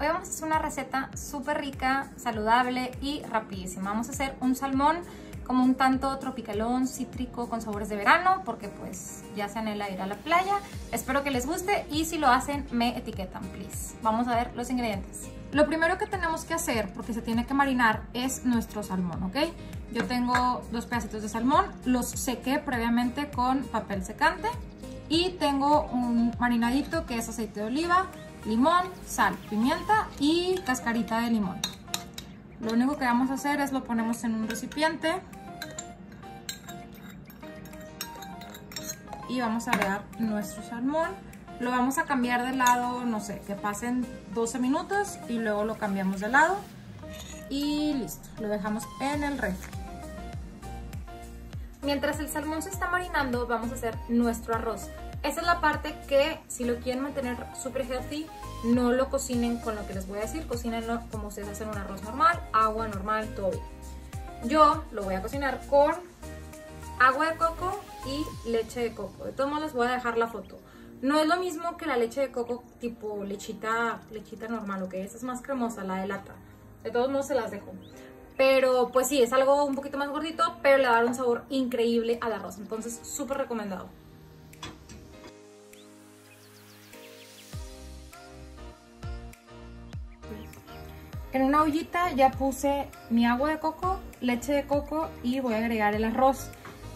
Hoy vamos a hacer una receta súper rica, saludable y rapidísima. Vamos a hacer un salmón como un tanto tropicalón, cítrico, con sabores de verano, porque pues ya se anhela ir a la playa. Espero que les guste y si lo hacen me etiquetan, please. Vamos a ver los ingredientes. Lo primero que tenemos que hacer, porque se tiene que marinar, es nuestro salmón, ¿ok? Yo tengo dos pedacitos de salmón, los sequé previamente con papel secante y tengo un marinadito que es aceite de oliva, limón, sal, pimienta y cascarita de limón. Lo único que vamos a hacer es lo ponemos en un recipiente y vamos a agregar nuestro salmón. Lo vamos a cambiar de lado, no sé, que pasen 12 minutos y luego lo cambiamos de lado y listo, lo dejamos en el refri. Mientras el salmón se está marinando, vamos a hacer nuestro arroz. Esa es la parte que, si lo quieren mantener súper healthy, no lo cocinen con lo que les voy a decir, cocínenlo como ustedes hacen un arroz normal, agua normal, todo Yo lo voy a cocinar con agua de coco y leche de coco. De todos modos les voy a dejar la foto. No es lo mismo que la leche de coco tipo lechita, lechita normal, ¿ok? Esa es más cremosa, la de lata. De todos modos se las dejo. Pero pues sí, es algo un poquito más gordito, pero le va a dar un sabor increíble al arroz. Entonces, súper recomendado. En una ollita ya puse mi agua de coco, leche de coco y voy a agregar el arroz.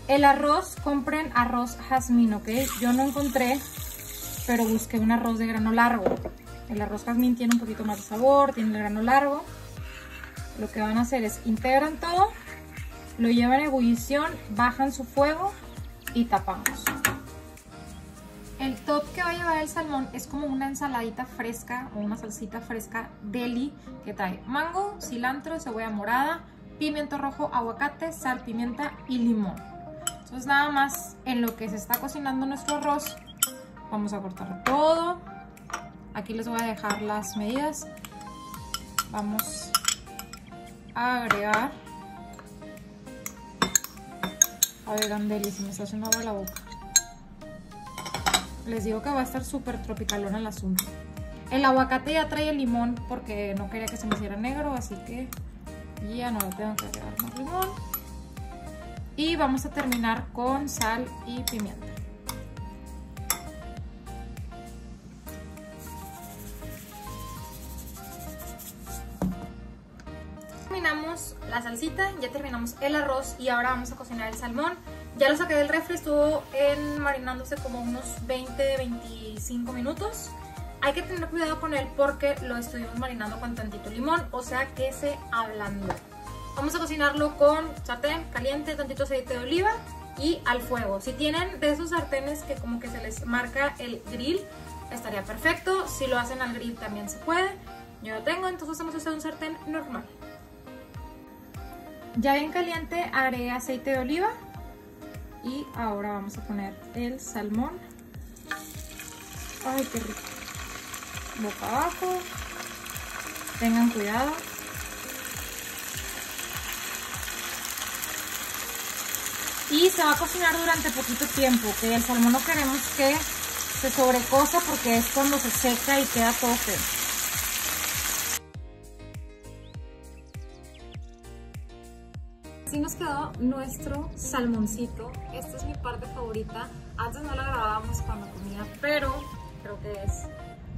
El arroz, compren arroz jazmín, ¿ok? Yo no encontré, pero busqué un arroz de grano largo. El arroz jazmín tiene un poquito más de sabor, tiene el grano largo lo que van a hacer es integran todo, lo llevan a ebullición, bajan su fuego y tapamos. El top que va a llevar el salmón es como una ensaladita fresca o una salsita fresca deli que trae mango, cilantro, cebolla morada, pimiento rojo, aguacate, sal, pimienta y limón. Entonces nada más en lo que se está cocinando nuestro arroz, vamos a cortar todo. Aquí les voy a dejar las medidas. Vamos agregar. Oigan, delicioso, me está haciendo agua la boca. Les digo que va a estar súper tropicalón el asunto. El aguacate ya trae el limón porque no quería que se me hiciera negro, así que ya no lo tengo que agregar más limón. Y vamos a terminar con sal y pimienta. terminamos la salsita, ya terminamos el arroz y ahora vamos a cocinar el salmón. Ya lo saqué del refri, estuvo en marinándose como unos 20-25 minutos. Hay que tener cuidado con él porque lo estuvimos marinando con tantito limón, o sea que se ablandó. Vamos a cocinarlo con sartén caliente, tantito aceite de oliva y al fuego. Si tienen de esos sartenes que como que se les marca el grill, estaría perfecto. Si lo hacen al grill también se puede. Yo lo tengo, entonces vamos a hacer un sartén normal. Ya bien caliente haré aceite de oliva y ahora vamos a poner el salmón. Ay, qué rico. Boca abajo. Tengan cuidado. Y se va a cocinar durante poquito tiempo, que el salmón no queremos que se sobrecosa porque es cuando se seca y queda todo feo. Así nos quedó nuestro salmoncito. Esta es mi parte favorita. Antes no la grabábamos cuando comía, pero creo que es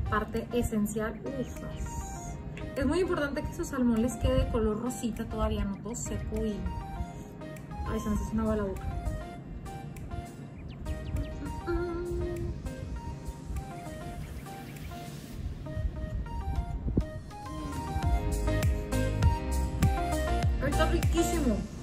parte esencial. Es muy importante que su salmón les quede de color rosita todavía, no todo seco y... Ay, se me hace una la boca. Está riquísimo.